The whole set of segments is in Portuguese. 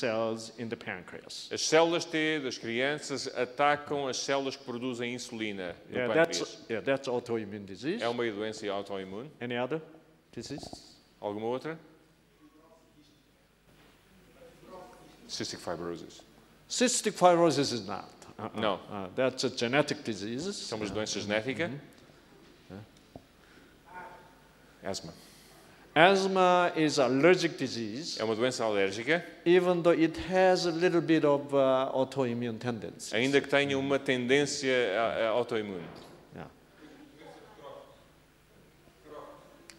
cells in the pancreas. As células T das crianças atacam as células que produzem insulina no Yeah, pâncreas. that's, yeah, that's autoimmune disease. É uma doença autoimune. Any other disease? Alguma outra? Cystic fibrosis. Cystic fibrosis is not. Uh-uh. No. Uh, that's a genetic disease. São uma doença genética. Asma. Asthma is an allergic disease, É uma doença alérgica, even though it has a little bit of uh, autoimmune tendencies. ainda que tenha uma tendência a- a autoimune. Yeah.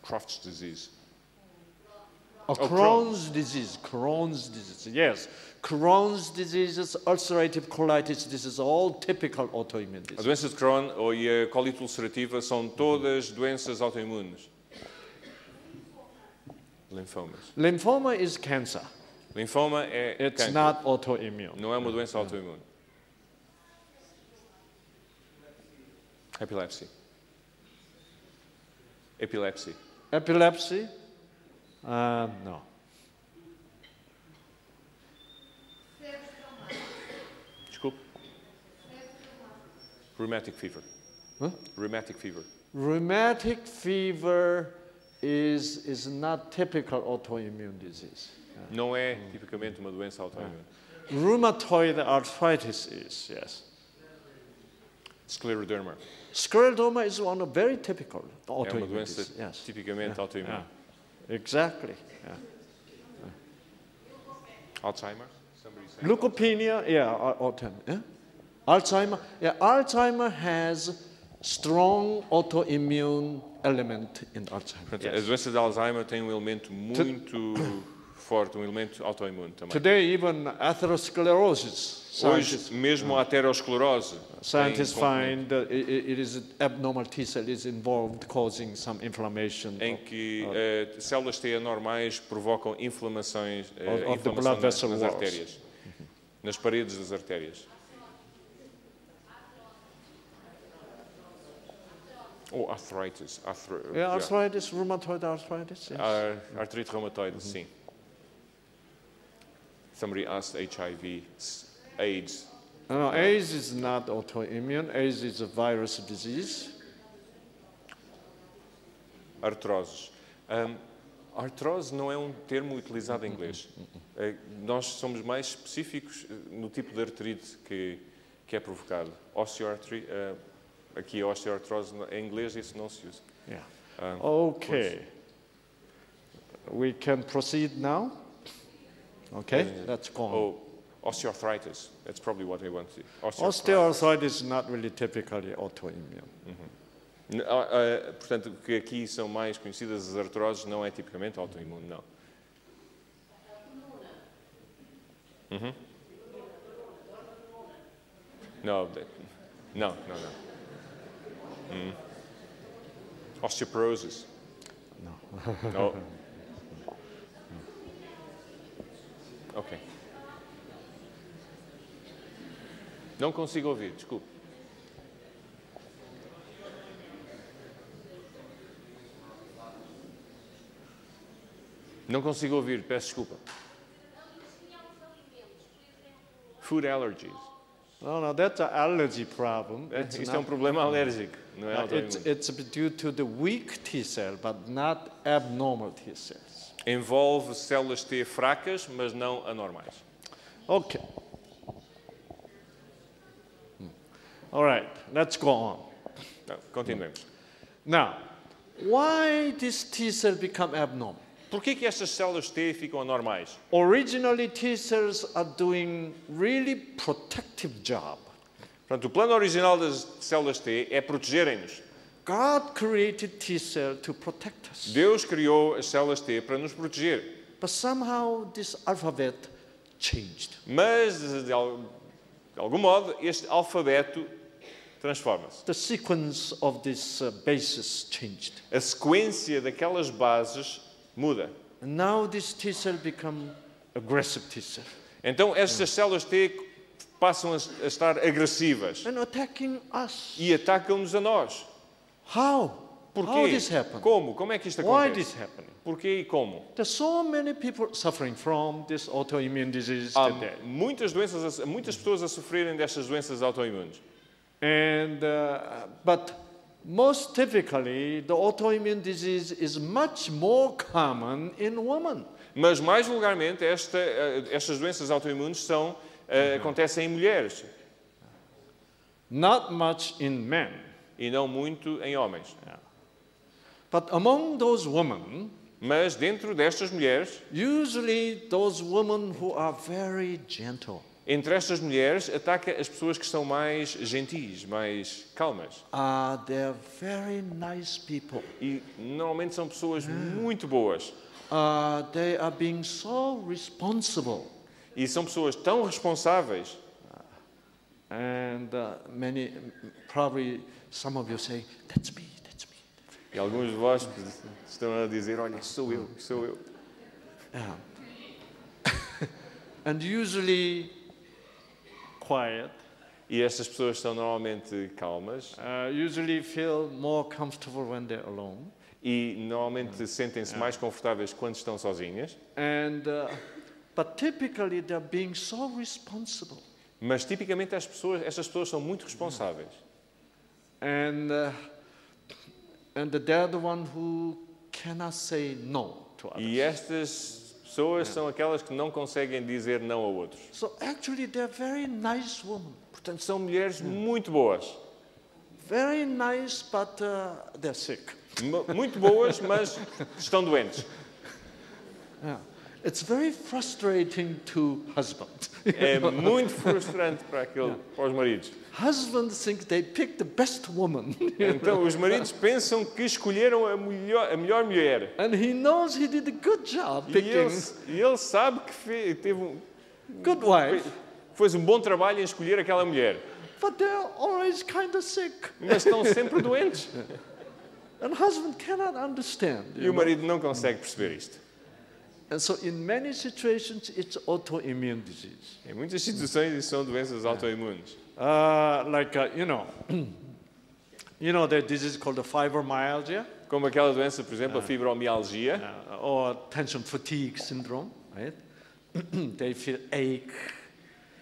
Croft's disease. Oh, Crohn's disease, Crohn's disease, yes. Crohn's diseases, ulcerative colitis, this is all typical autoimmune A disease. doença de Crohn ou a colite ulcerativa são todas doenças autoimunes. Linfomas. Lymphoma is cancer. Linfoma é It's cancro. not autoimmune. Não é uma doença autoimune. Epilepsy. Epilepsy. Epilepsy? Uh, no. Desculpe. Rheumatic fever. Huh? Rheumatic fever. Rheumatic fever is, is not typical autoimmune disease. Não é tipicamente uma doença autoimune. Rheumatoid arthritis is, yes. Scleroderma. Scleroderma is one of very typical autoimmune É uma doença disease. Yes. tipicamente autoimune. Exactly. yeah. Alzheimer. Somebody say. Leukopenia, yeah, au- autism. Yeah? Alzheimer, yeah, Alzheimer has strong autoimmune element in Alzheimer. Yes. doença de Alzheimer tem um elemento muito forte, um elemento autoimune também. Today, even atherosclerosis, Hoje, scientists, mesmo a aterosclerose, scientists find that it, is abnormal T cell is involved, causing some inflammation em que eh, células T anormais provocam inflamações, eh, Of- of the inflamação blood nas, nas walls. artérias, nas paredes das artérias. Ou arthritis. arthro- yeah, yeah. arthritis, rheumatoid arthritis. Yes. Ar- artrite reumatoide, sim. Somebody asked HIV, AIDS. No, AIDS is not autoimmune. AIDS is a virus disease. Artroses. Ahm, artrose não é um termo utilizado em inglês. Eh, nós somos mais específicos eh, no tipo de artrite que, que é provocado. Osteoartrite, eh, aqui a osteoartrose, em inglês isso não se usa. Yeah. Ah, Okay. We can proceed now. Okay, Yeah. let's go on. Ou osteoarthritis, that's probably what I want to Osteoarthritis is not really typically autoimmune. Ah, ah, portanto, o que aqui são mais conhecidas as artroses não é tipicamente autoimune, não. Uhum. De- não, não, não. Hum. Osteoporosis. Não. Não. Ok. Não consigo ouvir, desculpe. Não consigo ouvir, peço desculpa. Food allergies. No, no, that's an allergy problem. It's, Isto é um not, problema alérgico, não é it's, it's due to the weak T cell, but not abnormal T cells. Envolve células T fracas, mas não anormais. Okay. Hmm. All right, let's go on. Continuemos. Now, why this T cell become abnormal? Por que que estas células T ficam anormais? Originally, T cells are doing really protective job. Portanto, o plano original das células T é protegerem-nos. God created T cell to protect us. Deus criou as células T para nos proteger. But somehow this alphabet changed. Mas, de al- de algum modo, este alfabeto transforma-se. The sequence of these uh, bases changed. A sequência daquelas bases muda. Now this T cell become aggressive T cell Então, estas células T passam a estar agressivas and attacking us. e atacam-nos a nós. How? Porquê? How this happen? Como? Como é que isto Why acontece? this happening? Porquê e como? There's so many people suffering from this autoimmune disease Há today. muitas doenças, muitas pessoas a sofrerem destas doenças autoimunes. And, uh, but most typically, the autoimmune disease is much more common in women. Mas mais vulgarmente, esta, eh, estas doenças autoimunes são, eh, acontecem em mulheres Not much in men. e não muito em homens. But among those women, Mas dentro destas mulheres, usually those women who are very gentle, entre estas mulheres, ataca as pessoas que são mais gentis, mais calmas. uh, they're very nice people. E normalmente são pessoas muito boas. Uh, they are being so responsible. E são pessoas tão responsáveis. And uh, many, probably some of you say, that's me, that's me. E alguns de vós estão a dizer: Olha, sou eu, sou eu. Yeah. and usually quiet, E estas pessoas são normalmente calmas uh, usually feel more comfortable when they're alone. e normalmente sentem-se mais confortáveis quando estão sozinhas. And, uh, but typically they're being so responsible. Mas tipicamente as pessoas, estas pessoas são muito responsáveis. And, uh, and they're the one who cannot say no to others. E estas pessoas são aquelas que não conseguem dizer não a outros. So actually they're very nice women. Portanto, são mulheres muito boas. Very nice, but uh, they're sick. Muito boas, mas estão doentes. Yeah. It's very frustrating to husbands. É muito frustrante para, aquele, para os maridos. Husbands think they picked the best woman. Então, os maridos pensam que escolheram a melhor, a melhor mulher. and he knows he did a good job E picking ele, e ele sabe que fe- teve um, good wife, fez um bom trabalho em escolher aquela mulher. but they're always kind of sick. Mas estão sempre doentes. And husband cannot understand. E o know. marido não consegue perceber isto. And so in many situations, it's autoimmune disease. Em muitas situações, são doenças autoimunes. Uh, like, uh, you know, you know the disease called the fibromyalgia Como aquela doença, por exemplo, a fibromialgia. uh, or tension fatigue syndrome, right? they feel ache,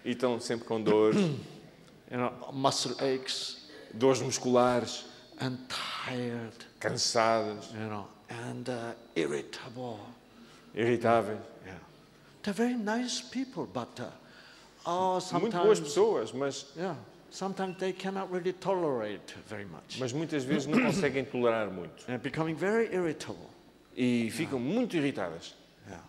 E estão sempre com dores, you know, muscle aches dores musculares, and tired, cansadas, you know, and uh, irritable. Irritáveis. Yeah. They're very nice people, but uh, oh, Muito boas sometimes, pessoas, mas, yeah, sometimes they cannot really tolerate very much. mas muitas vezes não conseguem tolerar muito. They're becoming very irritable. E ficam muito irritadas. Yeah.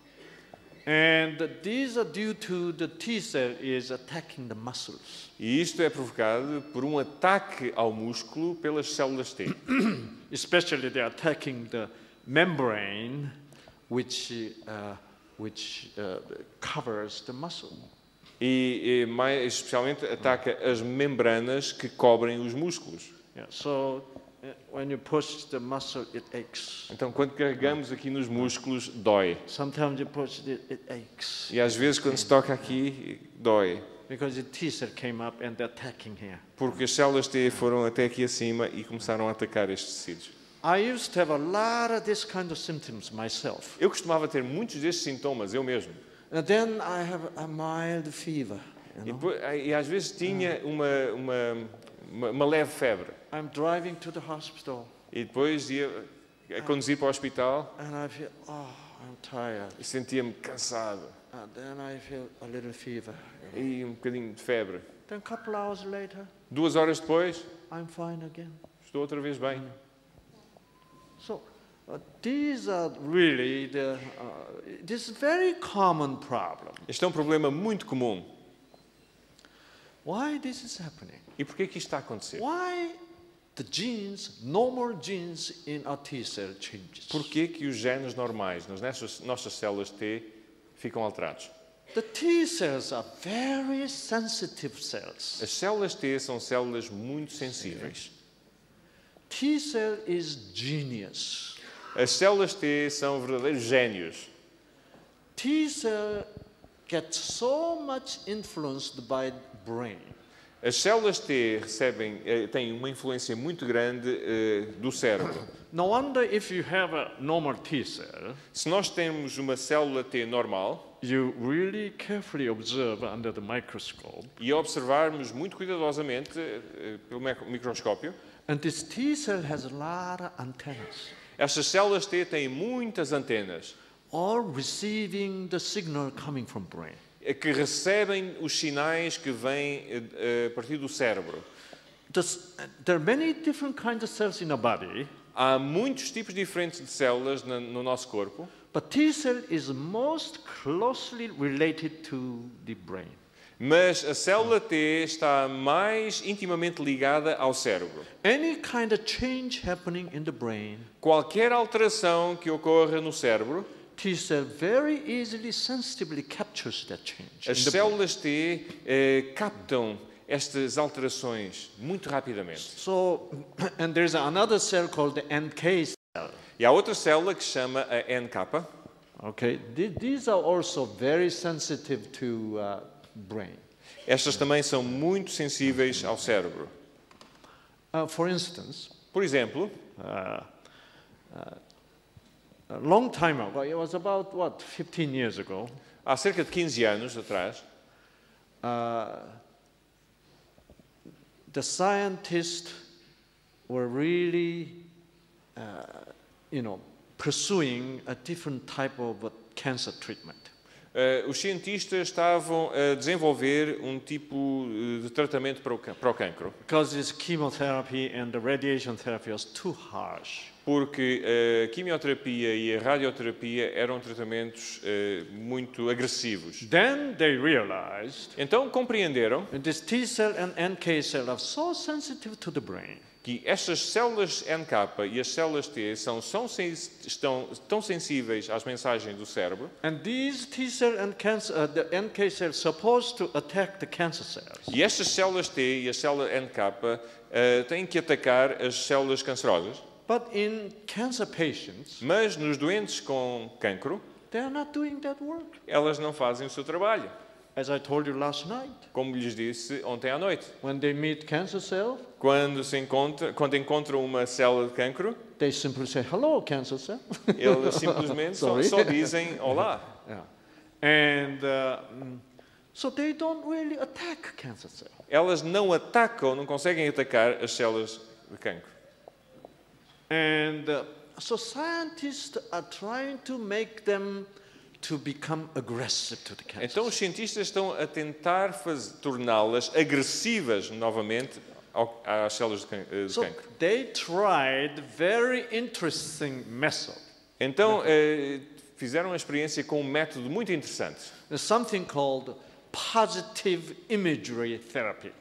And these are due to the T cell is attacking the muscles. E isto é provocado por um ataque ao músculo pelas células T. Especially they're attacking the membrane which, uh, which uh, covers the muscle. E, e mais especialmente ataca as membranas que cobrem os músculos. Yeah. So uh, when you push the muscle, it aches. Então, quando carregamos aqui nos músculos, dói. Sometimes you push it, it aches. E às vezes, quando se toca aqui, dói. Because the came up and they're attacking here. Porque as células T foram até aqui acima e começaram a atacar estes tecidos. I used to have a lot of this kind of symptoms myself. Eu costumava ter muitos destes sintomas, eu mesmo. And then I have a mild fever. You E, know? depois- e às vezes tinha uma, uma, uma, uma leve febre. I'm driving to the hospital E depois ia a conduzir para o hospital and I feel, oh, I'm tired. e sentia-me cansado. And then I feel a little fever. E um bocadinho de febre. Then a couple hours later, Duas horas depois, I'm fine again. estou outra vez bem. So uh, these are really the, uh, this very common problem. Este é um problema muito comum. Why this is happening? E porquê que isto está a acontecer? Why the genes, normal genes in our T cell changes? Porquê que os genes normais nas nossas, nossas células T ficam alterados? The T cells are very sensitive cells. As células T são células muito sensíveis. T cell is genius. As células T são verdadeiros génios. T cell gets so much influenced by brain. As células T recebem, eh, têm uma influência muito grande eh, do cérebro. No wonder if you have a normal T cell, Se nós temos uma célula T normal you really carefully observe under the microscope, e observarmos muito cuidadosamente eh, pelo micro- microscópio, and this T cell has a lot of antennas, estas células T têm muitas antenas all receiving the signal coming from brain. que recebem os sinais que vêm eh, eh, a partir do cérebro. There are many different kinds of cells in the body, Há muitos tipos diferentes de células no nosso corpo, but T cell is most closely related to the brain. Mas a célula T está mais intimamente ligada ao cérebro. Any kind of change happening in the brain, Qualquer alteração que ocorra no cérebro, T cell very easily, sensitively captures that change. as in the brain. células T eh, captam estas alterações muito rapidamente. So, and there's another cell called the NK cell. E há outra célula que se chama a NK, Okay, Th- these are also very sensitive to uh, brain. estas também são muito sensíveis ao cérebro. Uh, for instance, Por exemplo, a long time ago, it was about what, 15 years ago, há cerca de 15 anos atrás, uh, the scientists were really, uh, you know, pursuing a different type of uh, cancer treatment. Eh, os cientistas estavam a desenvolver um tipo eh, de tratamento para o, can- para o cancro, Because this chemotherapy and the radiation therapy was too harsh. porque a quimioterapia e a radioterapia eram tratamentos eh, muito agressivos. Then they realized Então compreenderam this T cell and NK cell are so sensitive to the brain que estas células NK e as células T são, são estão tão sensíveis às mensagens do cérebro And these T cell and cancer, uh, the NK cells supposed to attack the cancer cells. e estas células T e a célula NK eh, têm que atacar as células cancerosas, But in cancer patients, mas nos doentes com cancro, they are not doing that work. elas não fazem o seu trabalho. As I told you last night, Como lhes disse ontem à noite, when they meet cancer cell, quando se encontra, quando encontram uma célula de cancro, they simply say, "Hello, cancer cell." eles simplesmente só, só dizem olá. yeah. And uh, so they don't really attack cancer cell. Elas não atacam, não conseguem atacar as células de cancro. And uh, so scientists are trying to make them to become aggressive to the cancer. Então os cientistas estão a tentar torná-las agressivas novamente ao, às células de, eh, de So cancro. they tried very interesting method. Então eh, fizeram uma experiência com um método muito interessante, There's something called positive imagery therapy.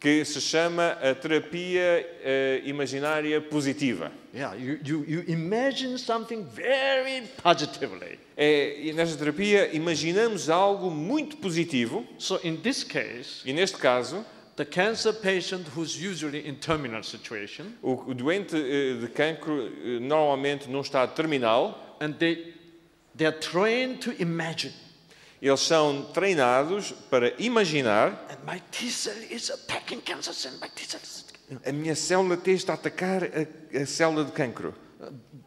Que se chama a terapia eh, imaginária positiva. Yeah, you, you, you imagine something very positively. É, nesta terapia imaginamos algo muito positivo So in this case, e neste caso the cancer patient who's usually in terminal situation, o, doente eh, de cancro eh, normalmente num estado terminal, and they, they are trained to imagine. Eles são treinados para imaginar And my T cell is attacking cancer cell. My T cell is. a minha célula T está a atacar a, a célula de cancro.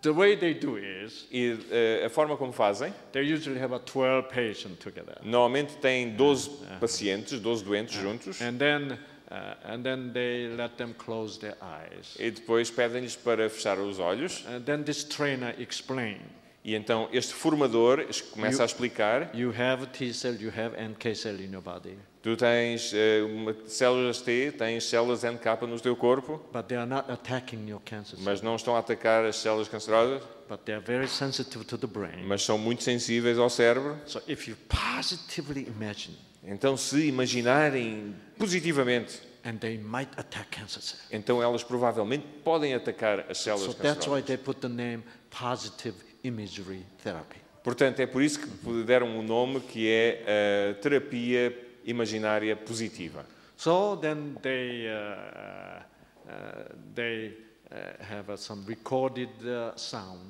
The way they do is E eh, a forma como fazem, they usually have a 12 patient together. normalmente têm 12 pacientes, 12 doentes juntos, And then, uh, and then they let them close their eyes. e depois pedem-lhes para fechar os olhos. And then this trainer explain. E então este formador começa a explicar: You have T cell, you have NK cell in your body, tu tens uma, células T, tens células NK no teu corpo, but they are not attacking your cancer mas não estão a atacar as células cancerosas, But they are very sensitive to the brain. mas são muito sensíveis ao cérebro. So if you positively imagine, Então, se imaginarem positivamente, and they might attack cancer cell. então elas provavelmente podem atacar as células So that's why cancerosas. they put the name positive imagery therapy. Portanto, é por isso que deram um nome que é a terapia imaginária positiva. So then they, uh, uh, they uh, have uh, some recorded uh, sound.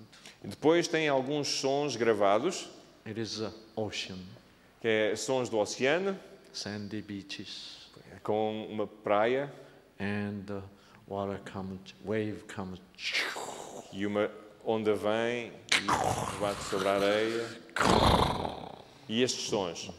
Depois tem alguns sons gravados, It is uh, ocean, que é sons do oceano, sandy beaches, com uma praia and the water comes, wave comes, e uma onda vem e bate sobre a areia. E estes sons.